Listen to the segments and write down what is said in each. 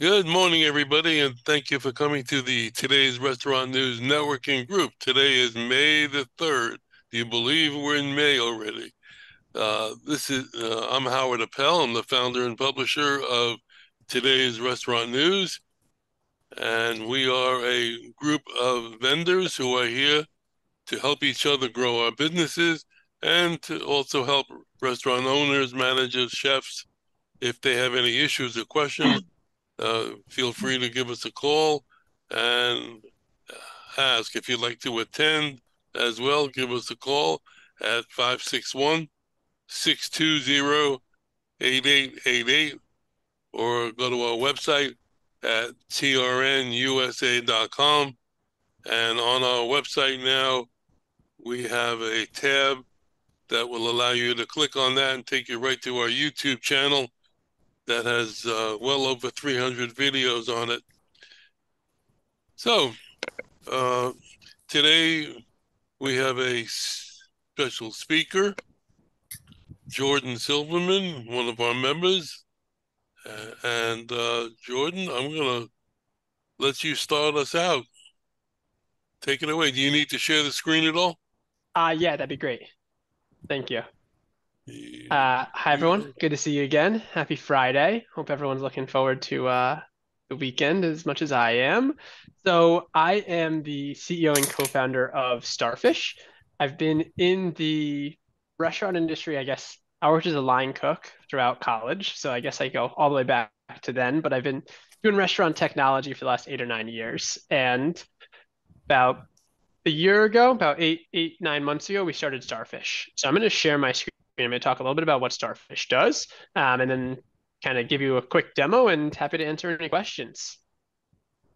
Good morning, everybody, and thank you for coming to the today's Restaurant News Networking Group. Today is May the 3rd. Do you believe we're in May already? Uh, this is uh, I'm Howard Appel. I'm the founder and publisher of today's Restaurant News, and we are a group of vendors who are here to help each other grow our businesses and to also help restaurant owners, managers, chefs if they have any issues or questions uh, feel free to give us a call and ask if you'd like to attend as well. Give us a call at 561 620 8888 or go to our website at trnusa.com. And on our website now, we have a tab that will allow you to click on that and take you right to our YouTube channel that has uh, well over 300 videos on it. So uh, today we have a special speaker, Jordan Silverman, one of our members. Uh, and Jordan, I'm going to let you start us out. Take it away. Do you need to share the screen at all? Uh, yeah, that'd be great. Thank you. Uh, hi everyone. Good to see you again. Happy Friday. Hope everyone's looking forward to uh, the weekend as much as I am. So I am the CEO and co-founder of Starfish. I've been in the restaurant industry, I guess. I worked as a line cook throughout college, so I guess I go all the way back to then. But I've been doing restaurant technology for the last eight or nine years, and about a year ago, about eight, eight, nine months ago, we started Starfish. So I'm going to share my screen I'm going to talk a little bit about what Starfish does, um, and then kind of give you a quick demo and happy to answer any questions.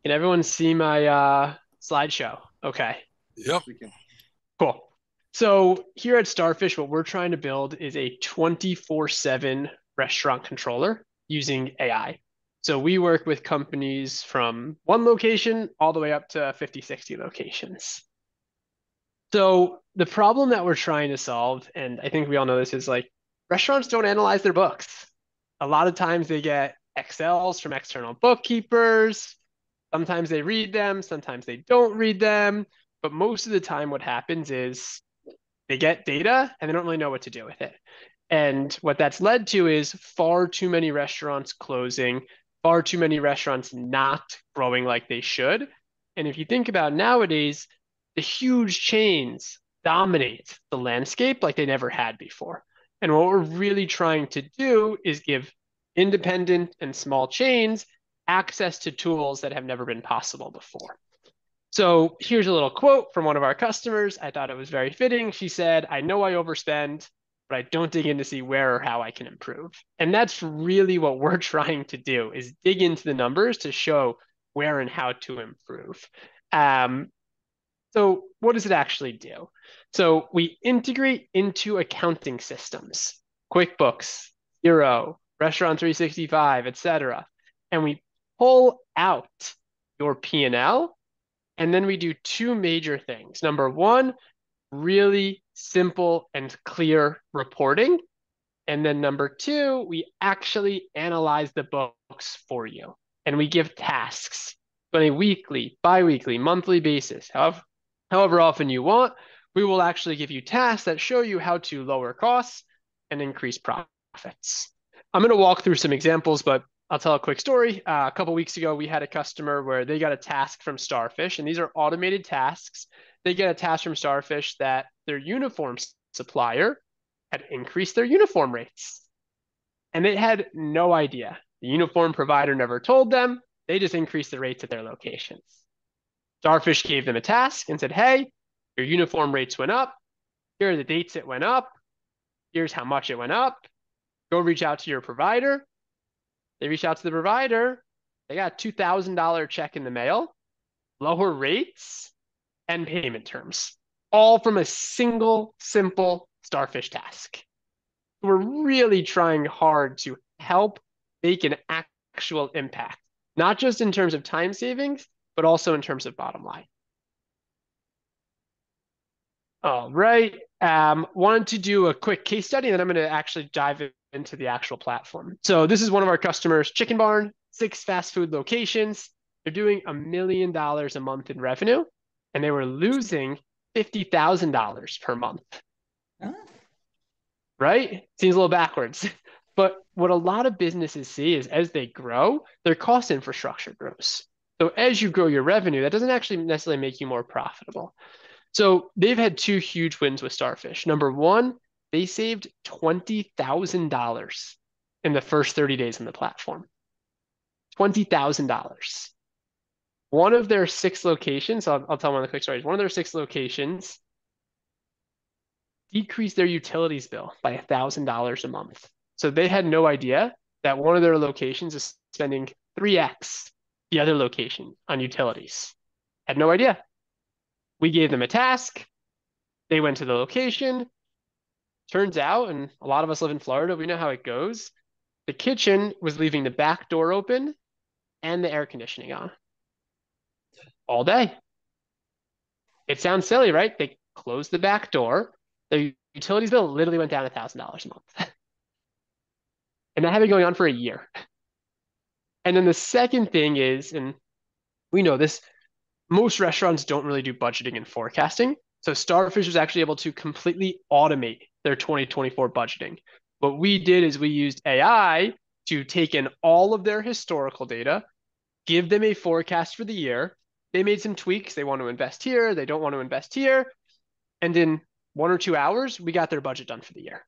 Can everyone see my uh, slideshow? Okay. Yep. We can. Cool. So here at Starfish, what we're trying to build is a 24/7 restaurant controller using AI. So we work with companies from one location all the way up to 50, 60 locations. So the problem that we're trying to solve, and I think we all know this, is like restaurants don't analyze their books. A lot of times they get Excels from external bookkeepers. Sometimes they read them, sometimes they don't read them. But most of the time, what happens is they get data and they don't really know what to do with it. And what that's led to is far too many restaurants closing, far too many restaurants not growing like they should. And if you think about nowadays, the huge chains dominate the landscape like they never had before. And what we're really trying to do is give independent and small chains access to tools that have never been possible before. So here's a little quote from one of our customers. I thought it was very fitting. She said, I know I overspend, but I don't dig in to see where or how I can improve. And that's really what we're trying to do is dig into the numbers to show where and how to improve. Um, so what does it actually do? So we integrate into accounting systems, QuickBooks, Xero, Restaurant 365, etc. And we pull out your P&L and then we do two major things. Number one, really simple and clear reporting. And then number two, we actually analyze the books for you and we give tasks on a weekly, bi-weekly, monthly basis, however, however often you want. We will actually give you tasks that show you how to lower costs and increase profits. I'm going to walk through some examples, but I'll tell a quick story. Uh, a couple weeks ago, we had a customer where they got a task from Starfish, and these are automated tasks. They get a task from Starfish that their uniform supplier had increased their uniform rates. And they had no idea. The uniform provider never told them. They just increased the rates at their locations. Starfish gave them a task and said, hey, your uniform rates went up. Here are the dates it went up. Here's how much it went up. Go reach out to your provider. They reach out to the provider. They got a $2,000 check in the mail, lower rates, and payment terms, all from a single simple starfish task. We're really trying hard to help make an actual impact, not just in terms of time savings, but also in terms of bottom line. All right. Um, wanted to do a quick case study, and then I'm going to actually dive into the actual platform. So this is one of our customers, Chicken Barn. six fast food locations. They're doing a million dollars a month in revenue, and they were losing $50,000 per month. Huh? Right? Seems a little backwards. But what a lot of businesses see is as they grow, their cost infrastructure grows. So as you grow your revenue, that doesn't actually necessarily make you more profitable. So they've had two huge wins with Starfish. Number one, they saved $20,000 in the first 30 days on the platform. $20,000. One of their six locations, I'll, I'll tell one of the quick stories. One of their six locations decreased their utilities bill by $1,000 a month. So they had no idea that one of their locations is spending 3x the other location on utilities. Had no idea. We gave them a task. They went to the location. Turns out, and a lot of us live in Florida, we know how it goes. The kitchen was leaving the back door open and the air conditioning on all day. It sounds silly, right? They closed the back door. Their utilities bill literally went down $1,000 a month. and that had been going on for a year. And then the second thing is, and we know this, most restaurants don't really do budgeting and forecasting. So Starfish was actually able to completely automate their 2024 budgeting. What we did is we used AI to take in all of their historical data, give them a forecast for the year. They made some tweaks. They want to invest here, they don't want to invest here. And in one or two hours, we got their budget done for the year.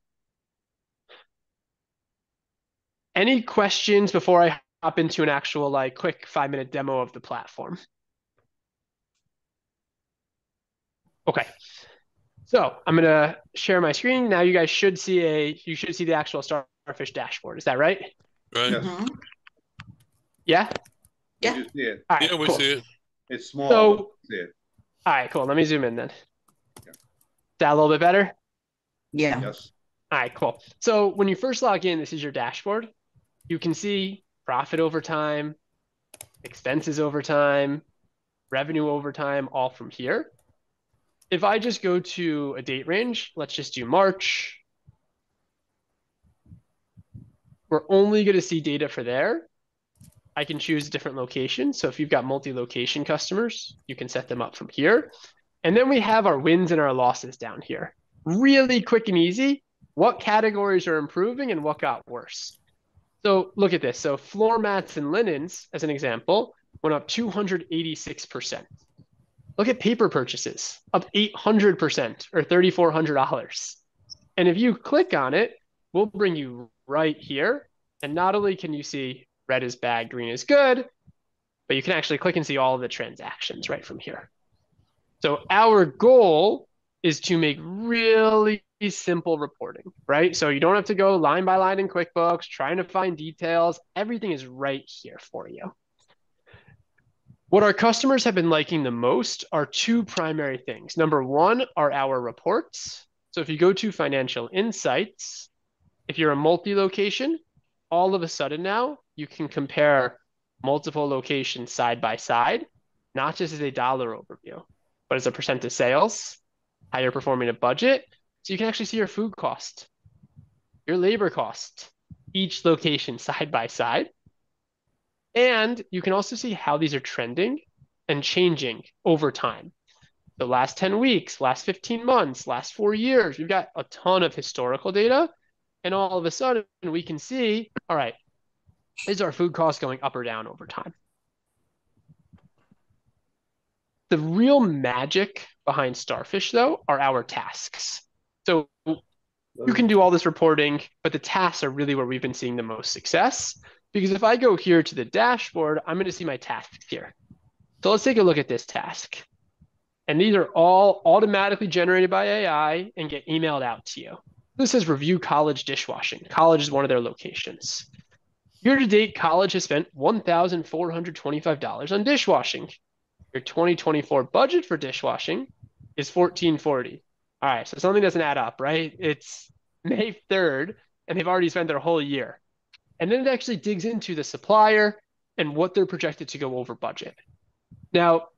Any questions before I hop into an actual like quick five minute demo of the platform? Okay. So I'm gonna share my screen. Now you guys should see a you should see the actual Starfish dashboard. Is that right? Right. Mm-hmm. Yeah. Yeah. You see it. All right, yeah, we cool. see it. It's small. So, it. all right, cool. Let me zoom in then. Yeah. Is that a little bit better? Yeah. Yes. All right, cool. So when you first log in, this is your dashboard. You can see profit over time, expenses over time, revenue over time, all from here. If I just go to a date range, let's just do March. We're only going to see data for there. I can choose a different location. So if you've got multi-location customers, you can set them up from here. And then we have our wins and our losses down here. Really quick and easy. What categories are improving and what got worse? So look at this. So floor mats and linens, as an example, went up 286%. Look at paper purchases, up 800% or $3,400. And if you click on it, we'll bring you right here. And not only can you see red is bad, green is good, but you can actually click and see all the transactions right from here. So our goal is to make really simple reporting, right? So you don't have to go line by line in QuickBooks, trying to find details. Everything is right here for you. What our customers have been liking the most are two primary things. Number one are our reports. So if you go to Financial Insights, if you're a multi-location, all of a sudden now you can compare multiple locations side by side, not just as a dollar overview, but as a percent of sales, how you're performing a budget. So you can actually see your food cost, your labor cost, each location side by side. And you can also see how these are trending and changing over time. The last 10 weeks, last 15 months, last four years, we've got a ton of historical data. And all of a sudden, we can see all right, is our food cost going up or down over time? The real magic behind Starfish, though, are our tasks. So you can do all this reporting, but the tasks are really where we've been seeing the most success. Because if I go here to the dashboard, I'm going to see my tasks here. So let's take a look at this task. And these are all automatically generated by AI and get emailed out to you. This says review college dishwashing. College is one of their locations. Year to date, college has spent $1,425 on dishwashing. Your 2024 budget for dishwashing is 1440. All right, so something doesn't add up, right? It's May 3rd, and they've already spent their whole year. And then it actually digs into the supplier and what they're projected to go over budget. Now,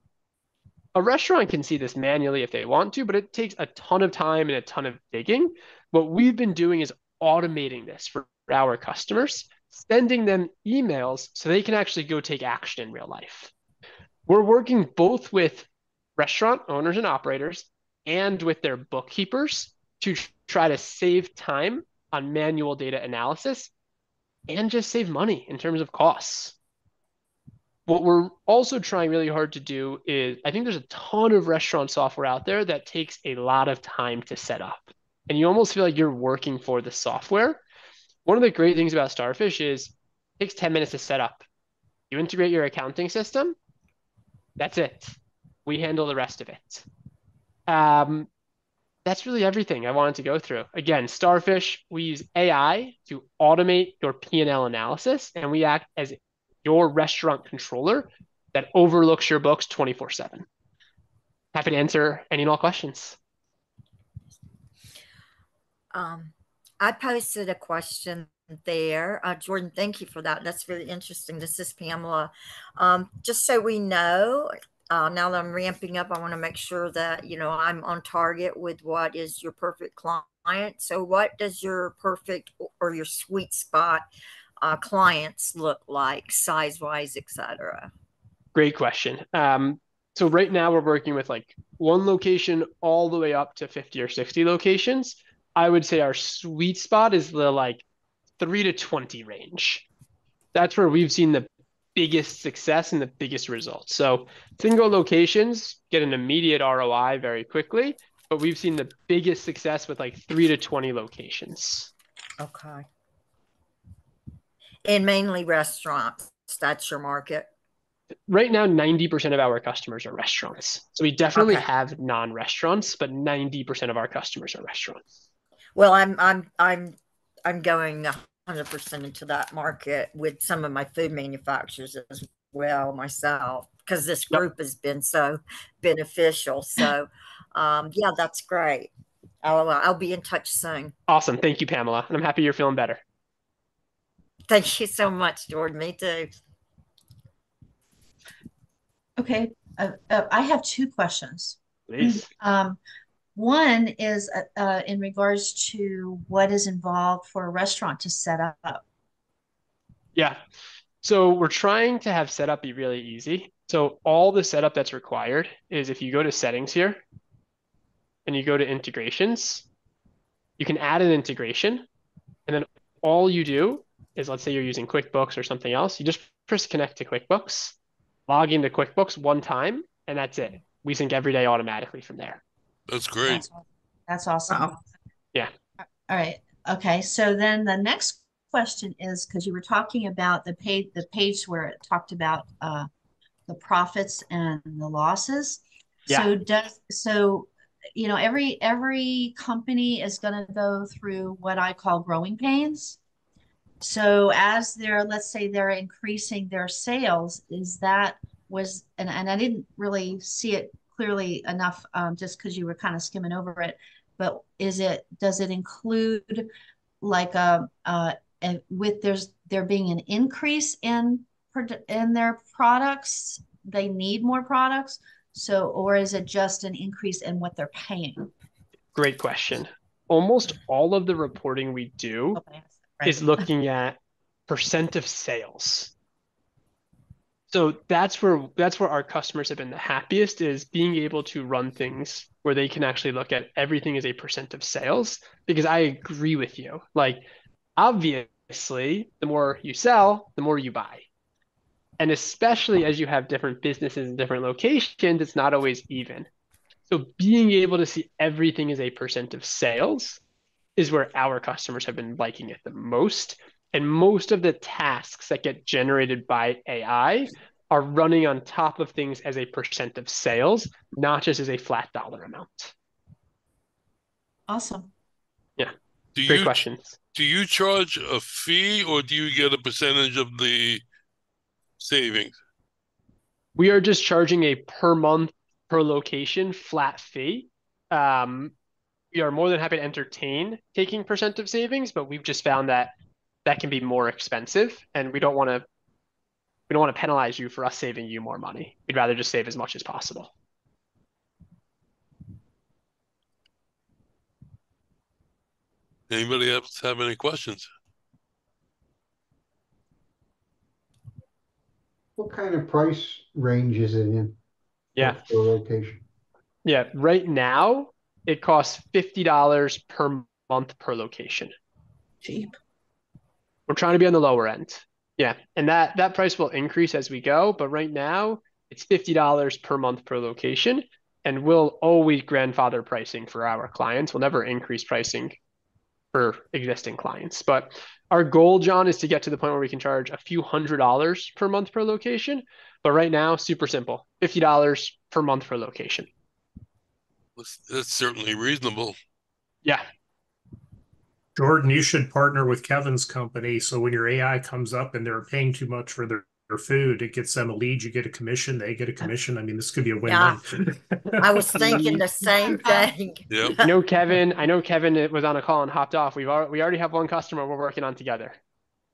a restaurant can see this manually if they want to, but it takes a ton of time and a ton of digging. What we've been doing is automating this for our customers sending them emails so they can actually go take action in real life. We're working both with restaurant owners and operators and with their bookkeepers to try to save time on manual data analysis and just save money in terms of costs. What we're also trying really hard to do is I think there's a ton of restaurant software out there that takes a lot of time to set up. And you almost feel like you're working for the software. One of the great things about Starfish is it takes 10 minutes to set up. You integrate your accounting system, that's it. We handle the rest of it. Um, that's really everything I wanted to go through. Again, Starfish, we use AI to automate your P&L analysis, and we act as your restaurant controller that overlooks your books 24 7. Happy to answer any and all questions. Um, I posted a question there. Uh, Jordan, thank you for that. That's really interesting. This is Pamela. Um, just so we know, uh, now that I'm ramping up, I want to make sure that, you know, I'm on target with what is your perfect client. So what does your perfect or your sweet spot uh, clients look like size wise, etc.? Great question. Um, so right now we're working with like one location all the way up to 50 or 60 locations. I would say our sweet spot is the like three to 20 range. That's where we've seen the biggest success and the biggest results. So single locations get an immediate ROI very quickly, but we've seen the biggest success with like three to 20 locations. Okay. And mainly restaurants. That's your market. Right now, 90% of our customers are restaurants. So we definitely okay. have non-restaurants, but 90% of our customers are restaurants. Well, I'm I'm I'm I'm going 100% into that market with some of my food manufacturers as well myself because this group yep. has been so beneficial. So, um, yeah, that's great. I'll, uh, I'll be in touch soon. Awesome. Thank you, Pamela. And I'm happy you're feeling better. Thank you so much, Jordan. Me too. Okay. Uh, uh, I have two questions. Please. Um, one is uh, uh, in regards to what is involved for a restaurant to set up. Yeah. So we're trying to have setup be really easy. So all the setup that's required is if you go to settings here and you go to integrations, you can add an integration. And then all you do is let's say you're using QuickBooks or something else, you just press connect to QuickBooks, log into QuickBooks one time, and that's it. We sync every day automatically from there. That's great. That's, that's awesome. Wow. Yeah. All right. Okay. So then the next question is because you were talking about the page, the page where it talked about uh, the profits and the losses. Yeah. So does so you know every every company is going to go through what I call growing pains. So as they're let's say they're increasing their sales, is that was and, and I didn't really see it clearly enough um, just because you were kind of skimming over it but is it does it include like a, uh, a with there's there being an increase in in their products they need more products so or is it just an increase in what they're paying great question almost all of the reporting we do okay. right. is looking at percent of sales so that's where that's where our customers have been the happiest is being able to run things where they can actually look at everything as a percent of sales because i agree with you. Like obviously the more you sell the more you buy. And especially as you have different businesses in different locations it's not always even. So being able to see everything as a percent of sales is where our customers have been liking it the most and most of the tasks that get generated by AI are running on top of things as a percent of sales, not just as a flat dollar amount. Awesome. Yeah. Do Great you, questions. Do you charge a fee or do you get a percentage of the savings? We are just charging a per month, per location flat fee. Um, we are more than happy to entertain taking percent of savings, but we've just found that that can be more expensive and we don't want to we don't want to penalize you for us saving you more money. We'd rather just save as much as possible. Anybody else have any questions? What kind of price range is it in? Yeah. For location? Yeah. Right now, it costs $50 per month per location. Cheap. We're trying to be on the lower end. Yeah. And that that price will increase as we go, but right now it's $50 per month per location and we'll always grandfather pricing for our clients. We'll never increase pricing for existing clients. But our goal, John, is to get to the point where we can charge a few hundred dollars per month per location. But right now, super simple $50 per month per location. That's, that's certainly reasonable. Yeah. Jordan, you should partner with Kevin's company. So when your AI comes up and they're paying too much for their, their food, it gets them a lead, you get a commission, they get a commission. I mean, this could be a Yeah. win-win. I was thinking the same thing. Yep. I know Kevin. I know Kevin was on a call and hopped off. We've already, we already have one customer we're working on together.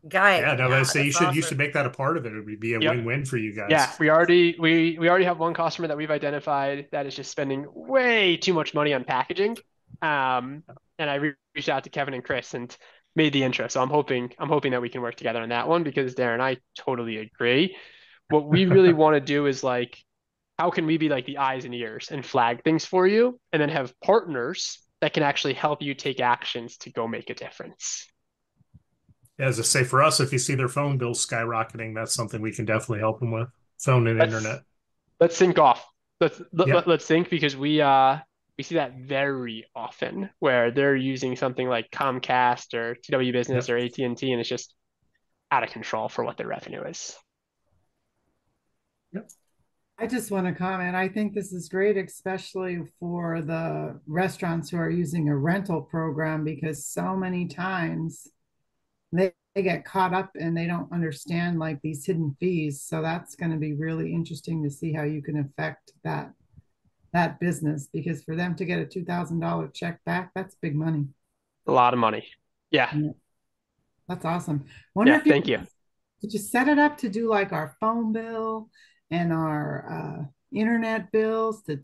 Great. Yeah, no, I say you that's should you should make that a part of it. It would be a Yep. win-win for you guys. Yeah, we already we we already have one customer that we've identified that is just spending way too much money on packaging. Um, and I re- reached out to Kevin and Chris and made the intro. So I'm hoping I'm hoping that we can work together on that one because Darren, I totally agree. What we really want to do is like, how can we be like the eyes and ears and flag things for you, and then have partners that can actually help you take actions to go make a difference. As I say, for us, if you see their phone bills skyrocketing, that's something we can definitely help them with. Phone and Let's- internet. let's sync off. Let's let, Yeah. let, us sync because we uh we see that very often where they're using something like Comcast or TW Business or AT&T and it's just out of control for what their revenue is. Yep. I just want to comment. I think this is great, especially for the restaurants who are using a rental program because so many times they, they get caught up and they don't understand like these hidden fees. So that's going to be really interesting to see how you can affect that that business because for them to get a two thousand dollar check back, that's big money. A lot of money. Yeah. That's awesome. Wonder Yeah, if you thank you. Could you set it up to do like our phone bill and our uh, internet bills to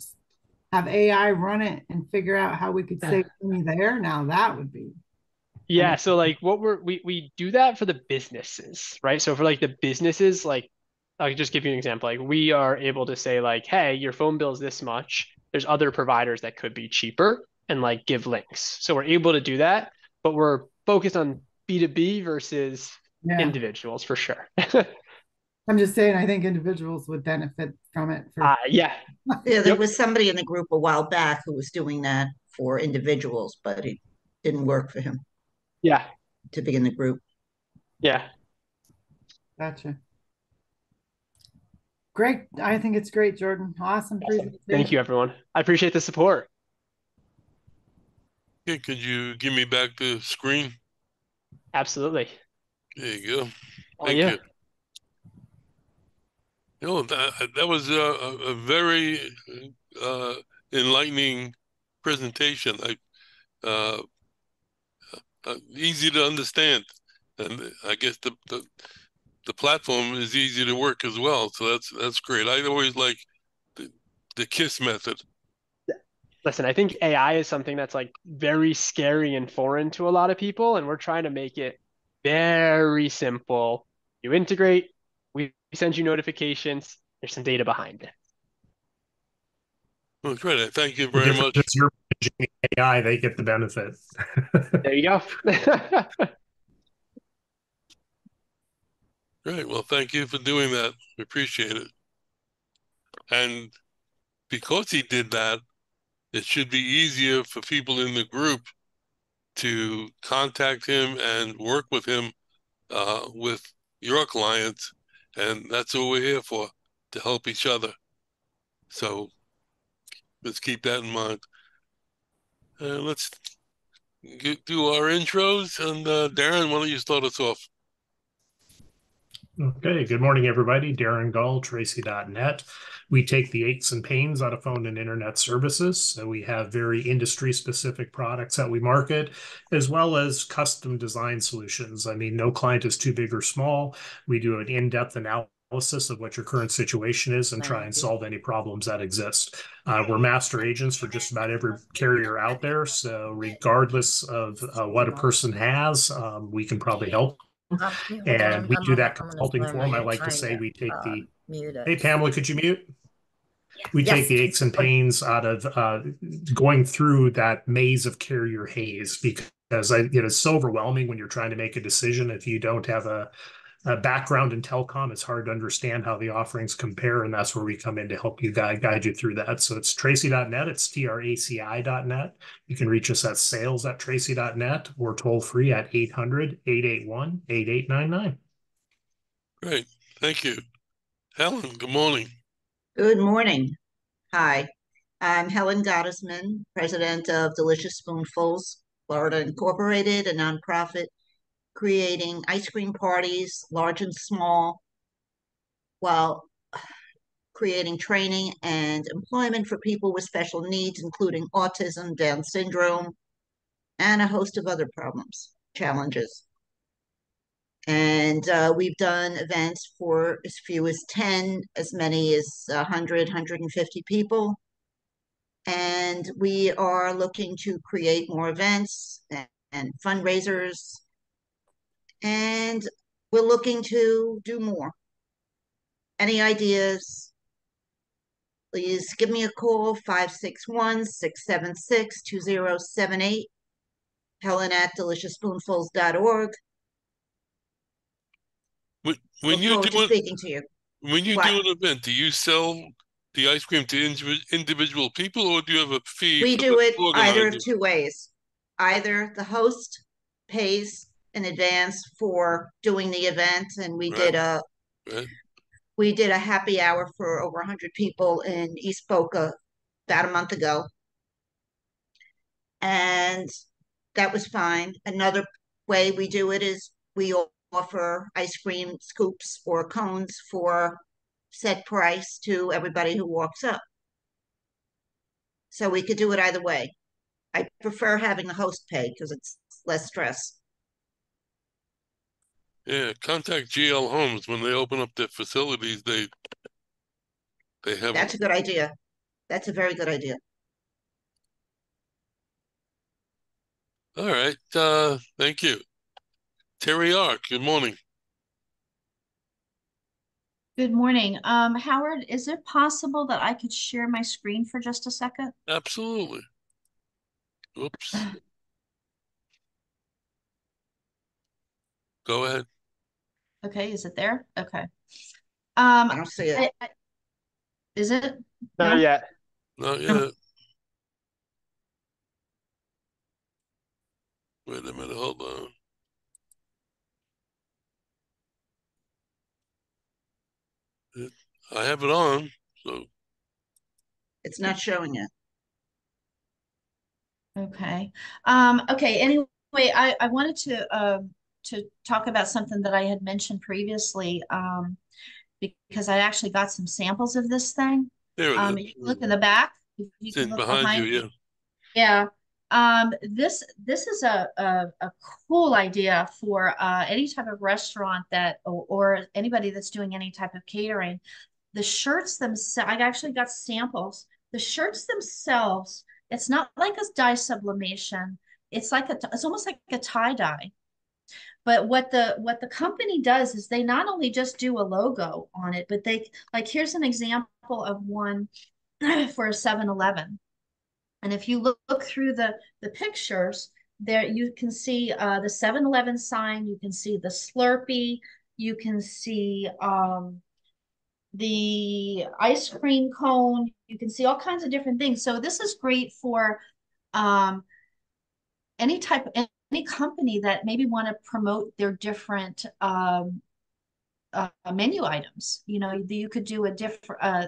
have AI run it and figure out how we could save money there? Now that would be Yeah, so like what we're we we do that for the businesses, right? So for like the businesses, like I'll just give you an example. Like we are able to say like, hey, your phone bill is this much. There's other providers that could be cheaper and like give links. So we're able to do that, but we're focused on B2B versus yeah. individuals for sure. I'm just saying I think individuals would benefit from it for Uh, yeah, Yeah, there Yep. was somebody in the group a while back who was doing that for individuals, but it didn't work for him yeah, to be in the group. yeah. gotcha. Great. I think it's great, Jordan. Awesome presentation. Thank you, everyone. I appreciate the support. Okay, could you give me back the screen? Absolutely. There you go. Oh, Thank yeah. you. You know, that, that was a, a, a very uh, enlightening presentation. I, uh, uh, easy to understand, and I guess the, the the platform is easy to work as well. So that's that's great. I always like the the KISS method. Listen, I think AI is something that's like very scary and foreign to a lot of people, and we're trying to make it very simple. You integrate, we send you notifications, there's some data behind it. Well, great. Thank you very much. is you're managing AI, they get the benefit. There you go. Great. Well, thank you for doing that. We appreciate it. And because he did that, it should be easier for people in the group to contact him and work with him uh, with your clients. And that's what we're here for, to help each other. So let's keep that in mind. Uh, let's get, do our intros. And uh, Darren, why don't you start us off? Okay, good morning, everybody. Darren Gull, Tracy.net. We take the aches and pains out of phone and internet services. So we have very industry specific products that we market, as well as custom design solutions. I mean, no client is too big or small. We do an in depth analysis of what your current situation is and try and solve any problems that exist. Uh, we're master agents for just about every carrier out there. So, regardless of uh, what a person has, um, we can probably help And we do that I'm on the consulting for them. I like to say we take uh, the, hey Pamela, could you mute? We Yes. take the aches and pains out of uh, going through that maze of carrier haze because I, you know, it's so overwhelming when you're trying to make a decision. If you don't have a, a background in telecom, it's hard to understand how the offerings compare. And that's where we come in to help you guide, guide you through that. So it's tracy.net, it's traci.net. You can reach us at sales at tracy.net or toll free at 800 881 8899. Great, thank you. Helen, good morning. Good morning. Hi, I'm Helen Gottesman, president of Delicious Spoonfuls, Florida Incorporated, a nonprofit creating ice cream parties, large and small, while creating training and employment for people with special needs, including autism, Down syndrome, and a host of other problems, challenges. And uh, we've done events for as few as 10, as many as 100, 150 people. And we are looking to create more events and, and fundraisers. And we're looking to do more. Any ideas? Please give me a call, 561 676 2078. Helen at deliciousspoonfuls.org. When, when you do speaking to you. when you What? do an event, do you sell the ice cream to individual people or do you have a fee? We do it either of two ways. Either the host pays in advance for doing the event, and we did a Right. we did a happy hour for over 100 people in East Boca about a month ago. And that was fine. Another way we do it is we offer ice cream scoops or cones for set price to everybody who walks up. So we could do it either way. I prefer having the host pay because it's less stress. Yeah, contact GL Homes when they open up their facilities. They they have That's a good idea. That's a very good idea. all right. Uh, thank you, Terry Ark. Good morning. Good morning. Um, Howard, is it possible that I could share my screen for just a second? Absolutely. Oops. Go ahead. Okay, is it there? Okay. Um, I don't see it. I, I, is it? Not No? yet. Not yet. Wait a minute. Hold on. It, I have it on, so It's not showing it. Okay. Um, okay, anyway, I, I wanted to um to talk about something that I had mentioned previously, um, because I actually got some samples of this thing. there it Um, is. you can look in the back. if you It's can look behind you. me. Yeah. Yeah. Um, this this is a, a a cool idea for uh any type of restaurant that or, or anybody that's doing any type of catering. The shirts themselves, I actually got samples. The shirts themselves, it's not like a dye sublimation. It's like a it's almost like a tie dye. But what the what the company does is they not only just do a logo on it, but they like here's an example of one for a 7-Eleven. And if you look, look through the, the pictures, there you can see uh, the 7-Eleven sign, you can see the Slurpee, you can see um, the ice cream cone, you can see all kinds of different things. So this is great for um, any type, any company that maybe want to promote their different um, uh, menu items. You know, you could do a different, uh,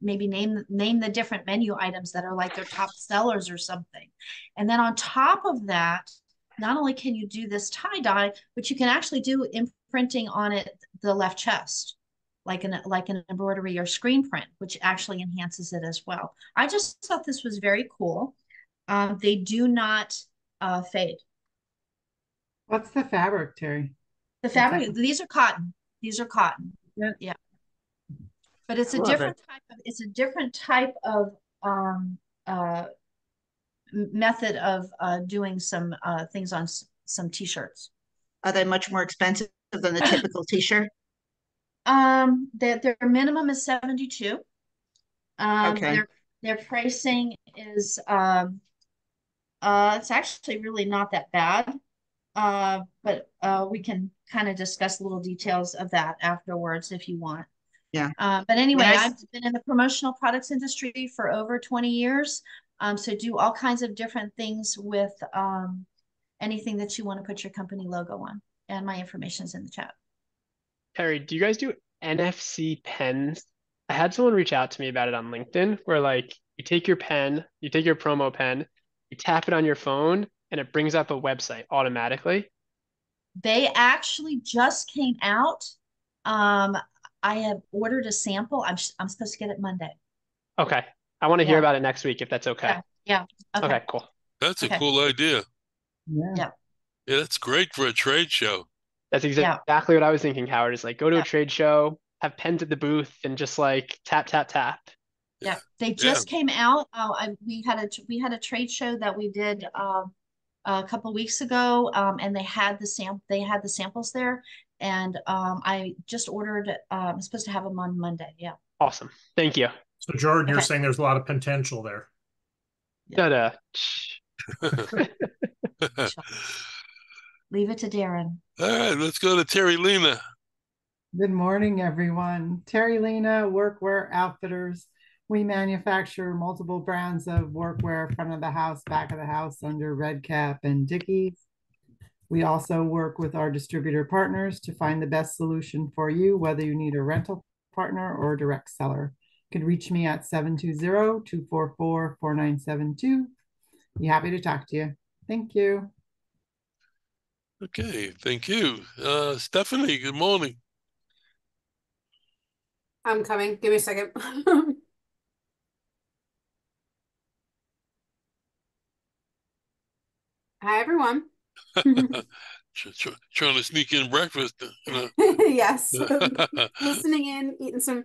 maybe name name the different menu items that are like their top sellers or something. And then on top of that, not only can you do this tie dye, but you can actually do imprinting on it the left chest, like an like an embroidery or screen print, which actually enhances it as well. I just thought this was very cool. Um, they do not uh, fade. What's the fabric, Terry? The fabric, these are cotton. These are cotton. Yeah. Yeah. But it's a Love different type of, it's a different type of um uh method of uh doing some uh things on some t-shirts. Are they much more expensive than the typical t-shirt? Um, their, their minimum is 72. Um, Okay. their, their pricing is, um, uh, it's actually really not that bad. Uh, but, uh, we can kind of discuss little details of that afterwards if you want. Yeah. Uh, but anyway, Nice. I've been in the promotional products industry for over 20 years. Um, so do all kinds of different things with, um, anything that you want to put your company logo on. And my information is in the chat. Terry, do you guys do NFC pens? I had someone reach out to me about it on LinkedIn where like you take your pen, you take your promo pen, you tap it on your phone, and it brings up a website automatically. They actually just came out. Um, I have ordered a sample. I'm sh- I'm supposed to get it Monday. Okay. I want to hear Yeah. about it next week if that's okay. Yeah. Yeah. Okay. Okay, cool. That's a cool idea. Yeah. Yeah. Yeah, that's great for a trade show. That's exa- Yeah. exactly what I was thinking, Howard, is like go to Yeah. a trade show, have pens at the booth, and just like tap, tap, tap. Yeah. They just came out. Uh, I, we had a we had a trade show that we did um a couple weeks ago. Um, and they had the sam they had the samples there, and um, I just ordered. Uh, I'm supposed to have them on Monday. Yeah. Awesome. Thank you. So Jordan, you're saying there's a lot of potential there. Da-da. Leave it to Darren. All right, let's go to Terry Lena. Good morning, everyone. Terry Lena, Workwear Outfitters. We manufacture multiple brands of workwear, front of the house, back of the house under Red Kap and Dickies. We also work with our distributor partners to find the best solution for you, whether you need a rental partner or a direct seller. You can reach me at 720-244-4972. Be happy to talk to you. Thank you. Okay, thank you. Uh, Stephanie, good morning. I'm coming. Give me a second. Hi, everyone. Tr- tr- Trying to sneak in breakfast. you know. Yes. Listening in, eating some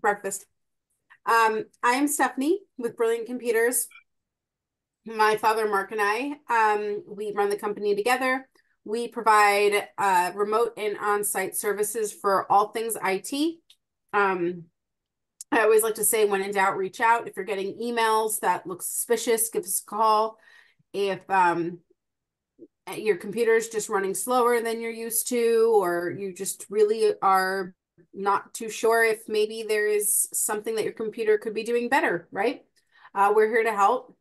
breakfast. Um, I am Stephanie with Brilliant Computers. My father, Mark, and I, um, we run the company together. We provide uh, remote and on-site services for all things IT. Um, I always like to say, when in doubt, reach out. If you're getting emails that look suspicious, give us a call. If um, your computer is just running slower than you're used to, or you just really are not too sure if maybe there is something that your computer could be doing better, right? Uh, we're here to help.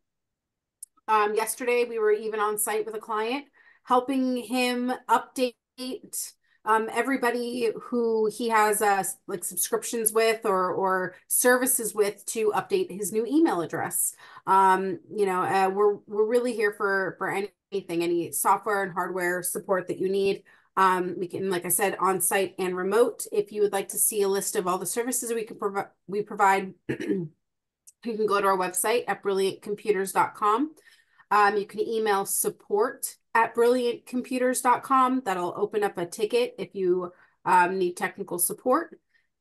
Um, yesterday, we were even on site with a client, helping him update um, everybody who he has uh, like subscriptions with or or services with to update his new email address. Um, you know, uh, we're we're really here for for anything, any software and hardware support that you need. Um, we can, like I said, on site and remote. If you would like to see a list of all the services we can provide, we provide. you can go to our website at brilliantcomputers.com. Um, you can email support at brilliantcomputers.com. That'll open up a ticket if you um, need technical support.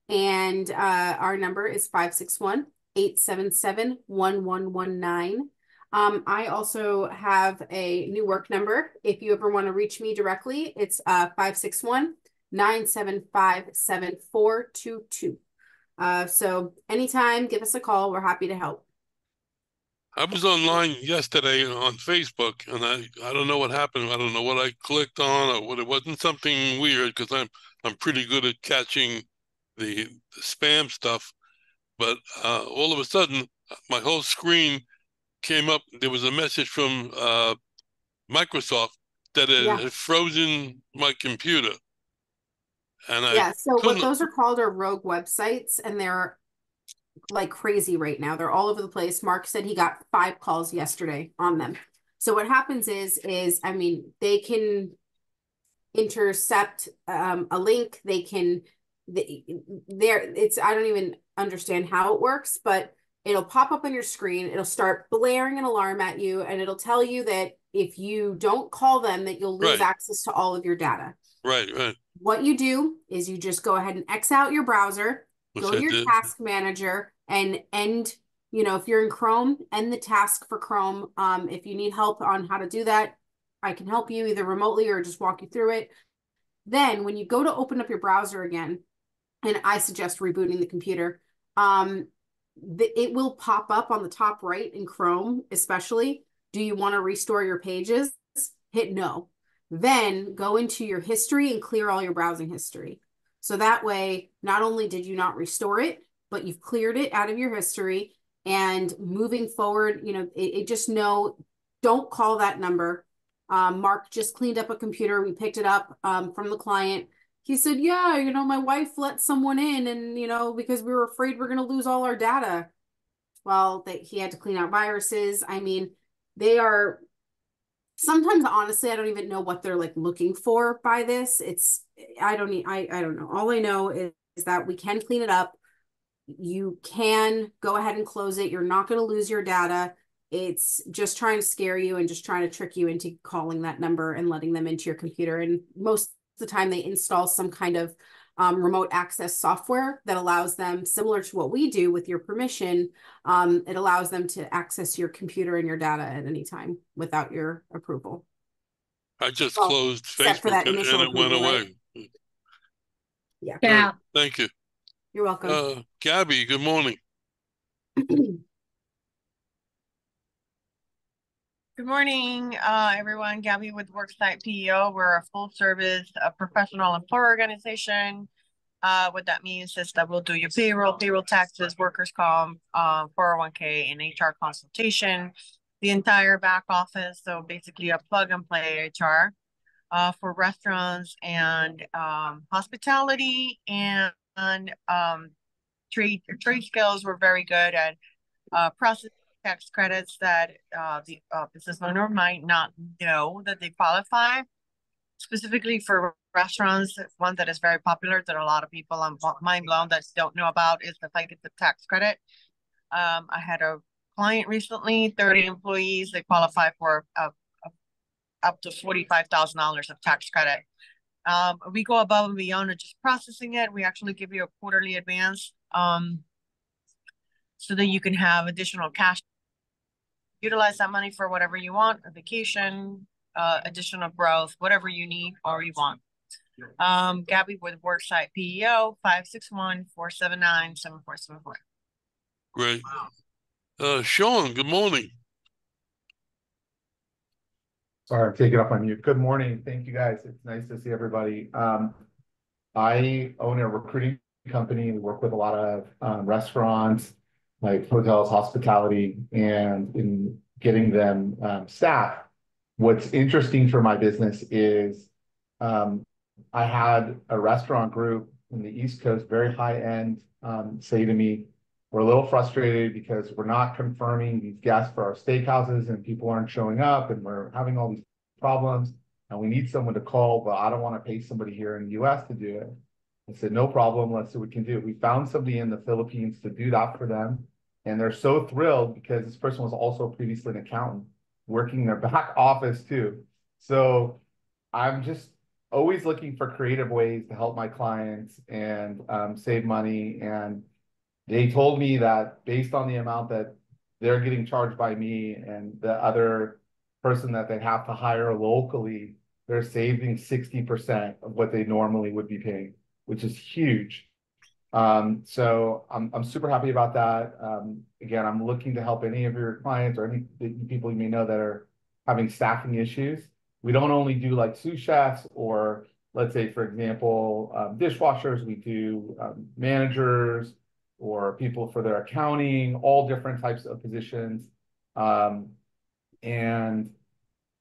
And uh, our number is 561 877 1119. Um, I also have a new work number. If you ever want to reach me directly, it's uh, 561 975 7422. Uh, so anytime, give us a call. We're happy to help. I was online yesterday on Facebook, and I I don't know what happened. I don't know what I clicked on or what. It wasn't something weird because I'm I'm pretty good at catching the, the spam stuff. But uh, all of a sudden, my whole screen came up. There was a message from uh, Microsoft that it Yeah. had frozen my computer, and I Yeah, so what those are called are rogue websites, and they're like crazy right now. They're all over the place. Mark said he got five calls yesterday on them. So what happens is, is I mean, they can intercept um, a link. They can, they, there. It's I don't even understand how it works, but it'll pop up on your screen. It'll start blaring an alarm at you, and it'll tell you that if you don't call them, that you'll lose Right. access to all of your data. right right. What you do is you just go ahead and X out your browser, Which go to your task manager and end, you know, if you're in Chrome, end the task for Chrome. Um, if you need help on how to do that, I can help you either remotely or just walk you through it. Then when you go to open up your browser again, and I suggest rebooting the computer, um, the, it will pop up on the top right in Chrome, especially. Do you want to restore your pages? Hit no. Then go into your history and clear all your browsing history. So that way, not only did you not restore it, but you've cleared it out of your history. And moving forward, you know, it, it just know, don't call that number. Um, Mark just cleaned up a computer. We picked it up um, from the client. He said, yeah, you know, my wife let someone in and, you know, because we were afraid we're going to lose all our data. Well, that he had to clean out viruses. I mean, they are sometimes honestly i don't even know what they're like looking for by this. It's i don't need i i don't know. All i know is, is that we can clean it up. You can go ahead and close it. You're not going to lose your data. It's just trying to scare you and just trying to trick you into calling that number and letting them into your computer. And most of the time they install some kind of um, remote access software that allows them, similar to what we do with your permission, um, it allows them to access your computer and your data at any time without your approval. I just well, closed Facebook and, and it went away. Right? Yeah. Yeah. Thank you. You're welcome. Uh, Gabby, good morning. Good morning, uh, everyone. Gabby with Worksite PEO. We're a full service a professional employer organization. Uh, what that means is that we'll do your payroll, payroll taxes, workers' comp, uh, 401k, and HR consultation, the entire back office. So basically a plug and play HR uh, for restaurants and um, hospitality and, and um, trade, trade skills. We're very good at uh, processing tax credits that uh, the uh, business owner might not know that they qualify. Specifically for restaurants, one that is very popular that a lot of people I'm mind blown that don't know about is the the tax credit. Um, I had a client recently, 30 employees, they qualify for a, a, up to $45,000 of tax credit. Um, we go above and beyond just processing it. We actually give you a quarterly advance um, so that you can have additional cash utilize that money for whatever you want, a vacation, uh, additional growth, whatever you need or you want. Um, Gabby with Worksite PEO, 561-479-7474. Great. Uh, Sean, good morning. Sorry, I'm taking up my mute. Good morning. Thank you guys. It's nice to see everybody. Um, I own a recruiting company. We work with a lot of um, restaurants, like hotels, hospitality, and in getting them um, staff. What's interesting for my business is um, I had a restaurant group in the East Coast, very high end, um, say to me, we're a little frustrated because we're not confirming these guests for our steakhouses and people aren't showing up and we're having all these problems and we need someone to call, but I don't want to pay somebody here in the US to do it. I said, no problem. Let's see what we can do. We found somebody in the Philippines to do that for them. And they're so thrilled because this person was also previously an accountant working in their back office too. So I'm just always looking for creative ways to help my clients and um, save money. And they told me that based on the amount that they're getting charged by me and the other person that they have to hire locally, they're saving 60% of what they normally would be paying, which is huge. Um, so I'm, I'm super happy about that. Um, again, I'm looking to help any of your clients or any people you may know that are having staffing issues. We don't only do like sous chefs or let's say, for example, um, dishwashers, we do um, managers or people for their accounting, all different types of positions. Um, and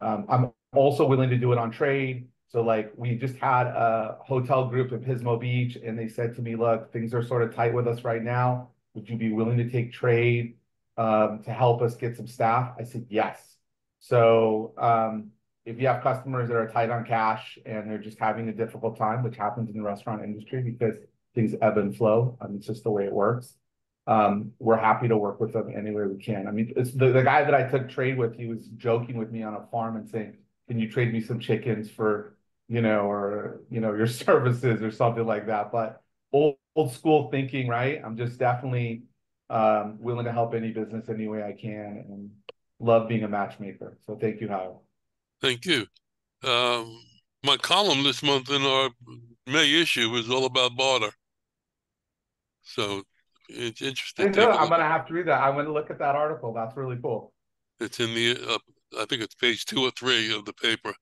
um, I'm also willing to do it on trade. So like we just had a hotel group in Pismo Beach and they said to me, look, things are sort of tight with us right now. Would you be willing to take trade um, to help us get some staff? I said, yes. So um, if you have customers that are tight on cash and they're just having a difficult time, which happens in the restaurant industry because things ebb and flow, I mean, it's just the way it works. Um, we're happy to work with them any way we can. I mean, the, the guy that I took trade with, he was joking with me on a farm and saying, can you trade me some chickens for you know, or, you know, your services or something like that. But old, old school thinking, right? I'm just definitely um, willing to help any business any way I can and love being a matchmaker. So thank you, Howell. Thank you. Um, my column this month in our May issue was all about barter. So it's interesting. I'm gonna have to read that. I'm gonna look at that article. That's really cool. It's in the, uh, I think it's page two or three of the paper.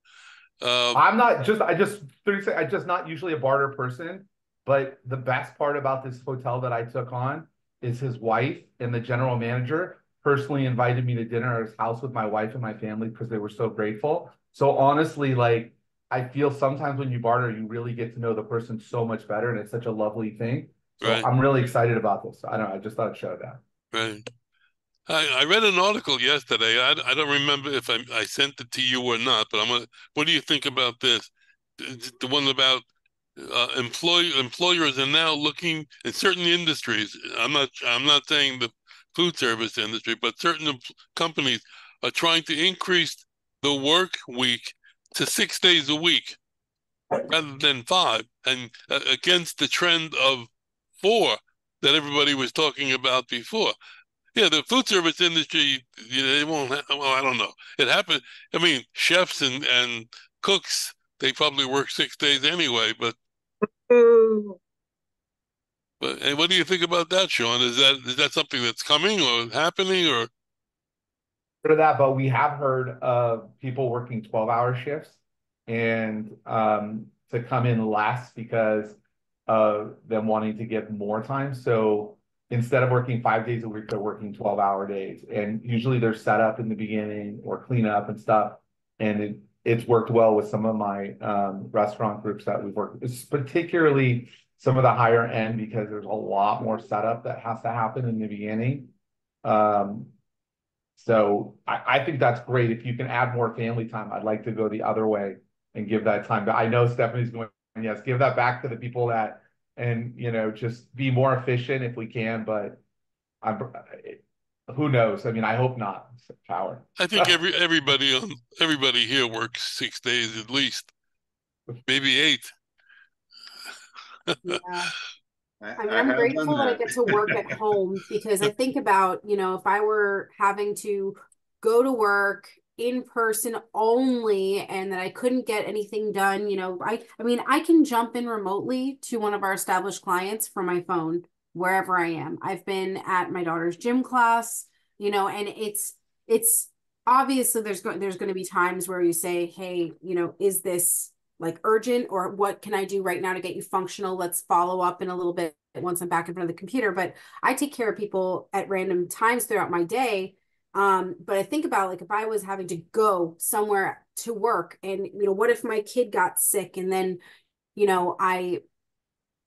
Um, I'm not just, I just, I just not usually a barter person, but the best part about this hotel that I took on is his wife and the general manager personally invited me to dinner at his house with my wife and my family because they were so grateful. So honestly, like I feel sometimes when you barter, you really get to know the person so much better, and it's such a lovely thing. So right. I'm really excited about this. I don't know. I just thought I'd show that. Right. I, I read an article yesterday. I, I don't remember if I, I sent it to you or not, but I'm gonna, what do you think about this? The one about uh, employ, employers are now looking in certain industries. I'm not I'm not saying the food service industry, but certain companies are trying to increase the work week to six days a week rather than five, and uh, against the trend of four that everybody was talking about before. Yeah, the food service industry, you know, they won't. Have, well, I don't know. It happened. I mean, chefs and and cooks, they probably work six days anyway. But, but and what do you think about that, Sean? Is that is that something that's coming or happening or? For that, but we have heard of people working twelve-hour shifts and um, to come in less because of them wanting to get more time. So instead of working five days a week, they're working 12 hour days. And usually they're set up in the beginning or clean up and stuff. And it, it's worked well with some of my um, restaurant groups that we've worked, it's particularly some of the higher end because there's a lot more setup that has to happen in the beginning. Um, so I, I think that's great. If you can add more family time, I'd like to go the other way and give that time. But I know Stephanie's going, yes, give that back to the people that and you know just be more efficient if we can but i'm who knows? I mean i hope not power i think every everybody on everybody here works six days at least maybe eight. Yeah. I mean, I'm grateful that. that. I get to work at home because I think about, you know, if I were having to go to work in person only and that I couldn't get anything done, you know, I I mean, I can jump in remotely to one of our established clients from my phone wherever I am. I've been at my daughter's gym class, you know, and it's it's obviously there's going there's going to be times where you say, "Hey, you know, is this like urgent or what can I do right now to get you functional? Let's follow up in a little bit once I'm back in front of the computer." But I take care of people at random times throughout my day um, but I think about like if I was having to go somewhere to work and you know, what if my kid got sick and then, you know, I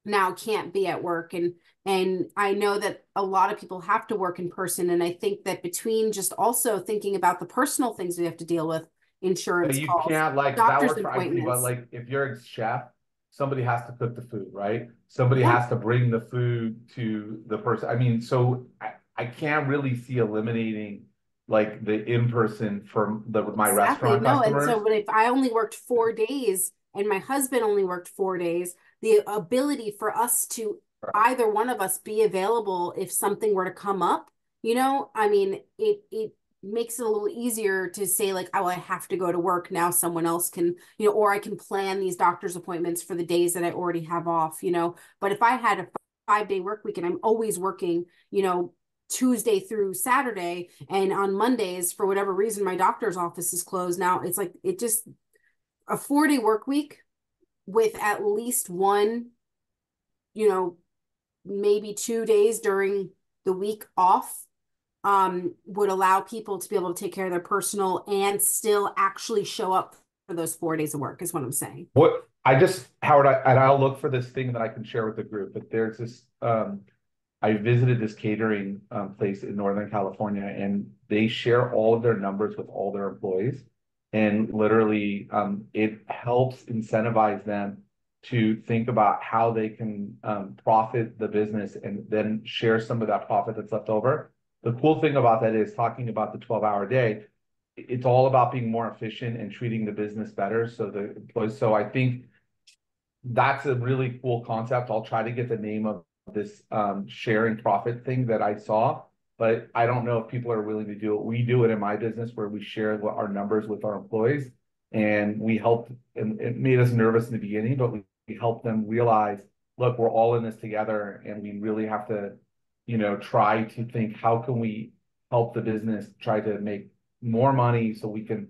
now can't be at work and and I know that a lot of people have to work in person and I think that between just also thinking about the personal things we have to deal with, insurance but you calls, can't like doctor's that works appointments. but like if you're a chef, somebody has to cook the food, right? Somebody yeah. has to bring the food to the person. I mean, so I, I can't really see eliminating like the in-person for the my exactly. restaurant no, customers. And so but if I only worked four days and my husband only worked four days, the ability for us to right. either one of us be available if something were to come up, you know, I mean, it it makes it a little easier to say like oh i have to go to work now someone else can you know or i can plan these doctor's appointments for the days that i already have off you know but if i had a five day work week and i'm always working you know Tuesday through Saturday. And on Mondays, for whatever reason, my doctor's office is closed now. It's like it just a four day work week with at least one, you know, maybe two days during the week off um, would allow people to be able to take care of their personal and still actually show up for those four days of work is what I'm saying. What I just Howard, I, and I'll look for this thing that I can share with the group, but there's this um, I visited this catering um, place in Northern California, and they share all of their numbers with all their employees. And literally, um, it helps incentivize them to think about how they can um, profit the business and then share some of that profit that's left over. The cool thing about that is talking about the 12 hour day, it's all about being more efficient and treating the business better. So the so I think that's a really cool concept. I'll try to get the name of this um, sharing profit thing that I saw, but I don't know if people are willing to do it. We do it in my business where we share our numbers with our employees. And we helped, and it made us nervous in the beginning, but we, we helped them realize, look, we're all in this together and we really have to, you know, try to think, how can we help the business try to make more money so we can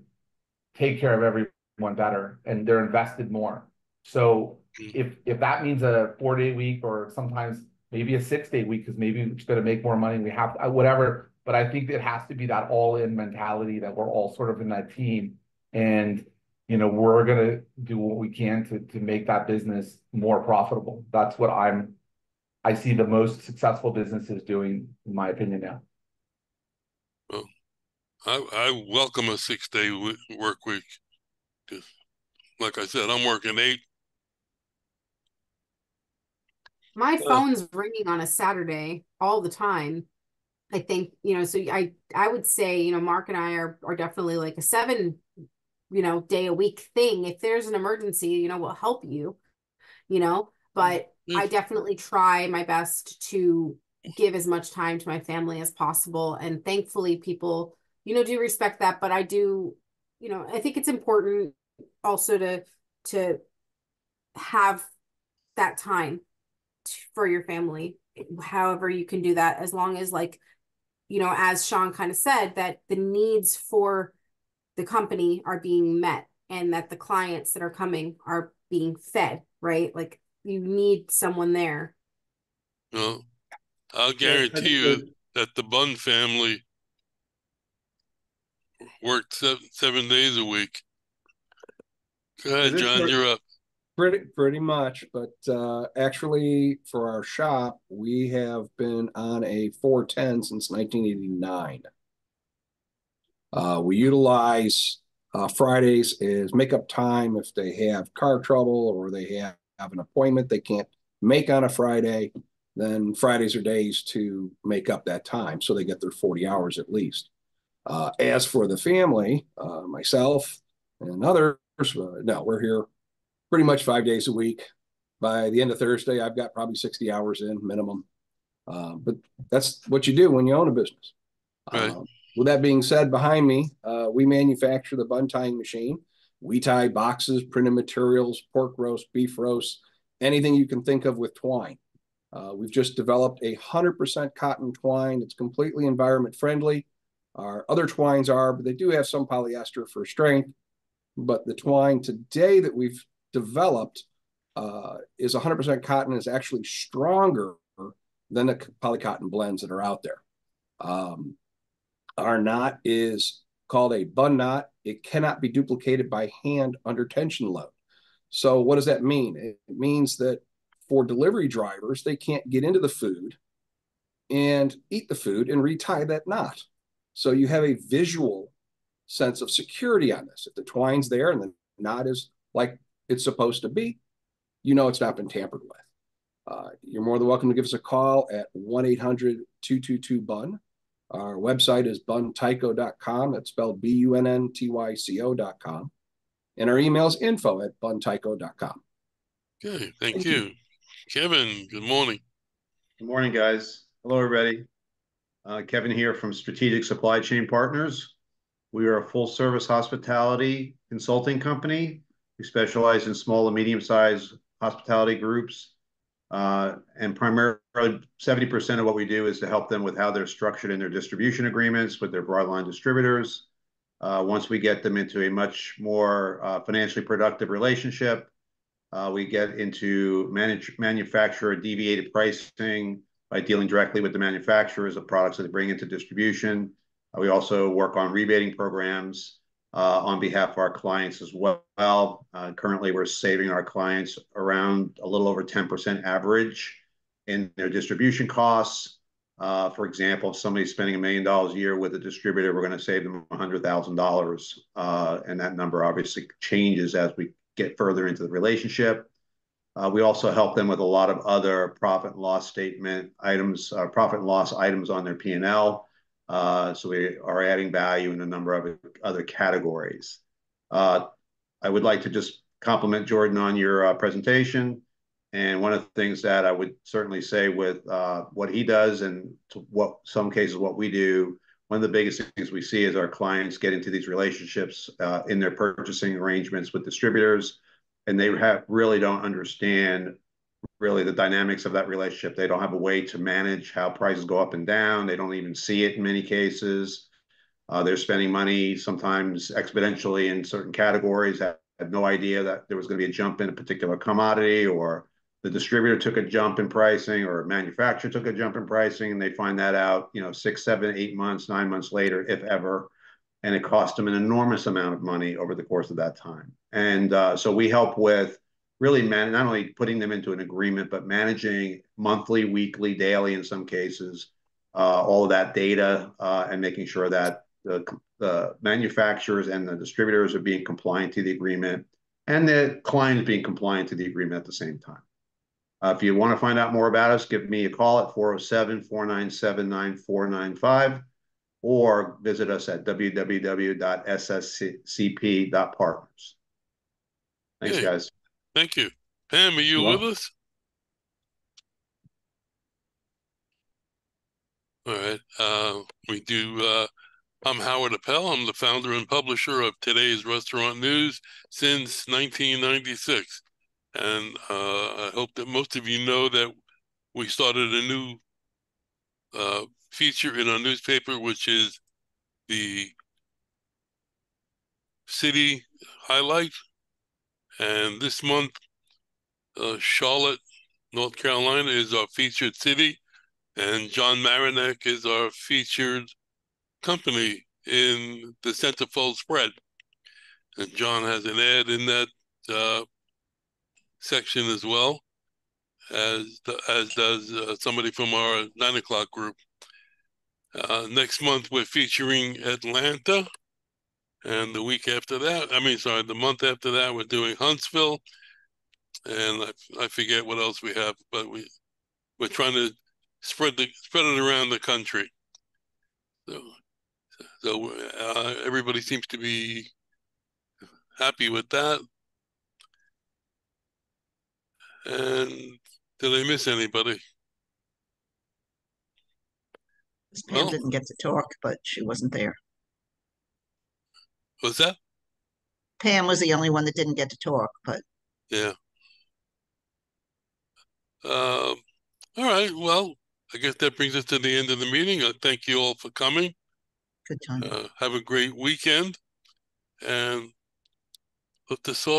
take care of everyone better and they're invested more. So if if that means a four day week or sometimes maybe a six day week because maybe we're going to make more money, we have to, whatever. But I think it has to be that all in mentality that we're all sort of in that team and you know we're going to do what we can to to make that business more profitable. That's what I'm I see the most successful businesses doing, in my opinion now. Well, I, I welcome a six day work week. Just like I said, I'm working eight. My phone's ringing on a Saturday all the time. I think, you know, so I I would say, you know, Mark and I are are definitely like a seven, you know, day a week thing. If there's an emergency, you know, we'll help you, you know, but mm-hmm. I definitely try my best to give as much time to my family as possible. And thankfully people, you know, do respect that. But I do, you know, I think it's important also to to have that time for your family however you can do that as long as like you know as sean kind of said that the needs for the company are being met and that the clients that are coming are being fed right like you need someone there well i'll guarantee you that the Bunn family worked seven, seven days a week Go ahead, John. You're up. Pretty pretty much, but uh, actually, for our shop, we have been on a 410 since 1989. Uh, we utilize uh, Fridays as makeup time if they have car trouble or they have, have an appointment they can't make on a Friday. Then Fridays are days to make up that time, so they get their 40 hours at least. Uh, as for the family, uh, myself and others uh, no, we're here pretty much five days a week. By the end of Thursday, I've got probably 60 hours in minimum. Uh, but that's what you do when you own a business. Right. Um, with that being said, behind me, uh, we manufacture the Bunn tying machine. We tie boxes, printed materials, pork roast, beef roast, anything you can think of with twine. Uh, we've just developed a 100% cotton twine. It's completely environment friendly. Our other twines are, but they do have some polyester for strength but the twine today that we've developed uh, is 100% cotton is actually stronger than the polycotton blends that are out there. Um, our knot is called a Bunn knot. It cannot be duplicated by hand under tension load. So what does that mean? It means that for delivery drivers, they can't get into the food and eat the food and retie that knot. So you have a visual sense of security on this. If the twine's there and the knot is like it's supposed to be, you know it's not been tampered with. Uh, you're more than welcome to give us a call at 1 800 222 BUNN. Our website is bunntyco.com. That's spelled B U N N T Y C O.com. And our email is info at bunntyco.com. Okay, thank, thank you. you. Kevin, good morning. Good morning, guys. Hello, everybody. Uh, Kevin here from Strategic Supply Chain Partners. We are a full service hospitality consulting company. We specialize in small and medium sized hospitality groups. Uh, and primarily 70% of what we do is to help them with how they're structured in their distribution agreements with their broadline distributors. Uh, once we get them into a much more uh, financially productive relationship, we get into manufacturer deviated pricing by dealing directly with the manufacturers of products that they bring into distribution. We also work on rebating programs on behalf of our clients as well. Uh, currently, we're saving our clients around a little over 10% average in their distribution costs. Uh, for example, if somebody's spending a million dollars a year with a distributor, we're going to save them $100,000. And that number obviously changes as we get further into the relationship. We also help them with a lot of other profit and loss statement items, profit and loss items on their P&L. Uh, so we are adding value in a number of other categories. Uh, I would like to just compliment Jordan on your uh, presentation. And one of the things that I would certainly say with what he does and what some cases what we do, one of the biggest things we see is our clients get into these relationships in their purchasing arrangements with distributors, and they have really don't understand really the dynamics of that relationship. They don't have a way to manage how prices go up and down. They don't even see it in many cases. Uh, they're spending money sometimes exponentially in certain categories. Have, had no idea that there was going to be a jump in a particular commodity, or the distributor took a jump in pricing, or a manufacturer took a jump in pricing, and they find that out, you know, six, seven, eight months, nine months later, if ever, and it cost them an enormous amount of money over the course of that time. And uh, so we help with really man- not only putting them into an agreement, but managing monthly, weekly, daily, in some cases, uh, all of that data uh, and making sure that the, the manufacturers and the distributors are being compliant to the agreement and the client is being compliant to the agreement at the same time. Uh, if you want to find out more about us, give me a call at 407 497 9495 or visit us at www.sscp.partners. Thanks, guys. Thank you. Pam, are you You're with us? All right. Uh, we do. Uh, I'm Howard Appel. I'm the founder and publisher of today's Restaurant News since 1996. And uh, I hope that most of you know that we started a new uh, feature in our newspaper, which is the city highlight. And this month, uh, Charlotte, North Carolina is our featured city, and John Marinak is our featured company in the centerfold spread. And John has an ad in that uh, section as well, as as does uh, somebody from our nine o'clock group. Uh, next month we're featuring Atlanta, and the week after that, I mean, sorry, the month after that we're doing Huntsville, and I, I forget what else we have, but we we're trying to spread the spread it around the country. So, so uh, everybody seems to be happy with that. And did I miss anybody? Pam Well- didn't get to talk, but she wasn't there. Was that? Pam was the only one that didn't get to talk, but Yeah. Um, all right. Well, I guess that brings us to the end of the meeting. Uh, thank you all for coming. good time. Uh, have a great weekend and hope to solve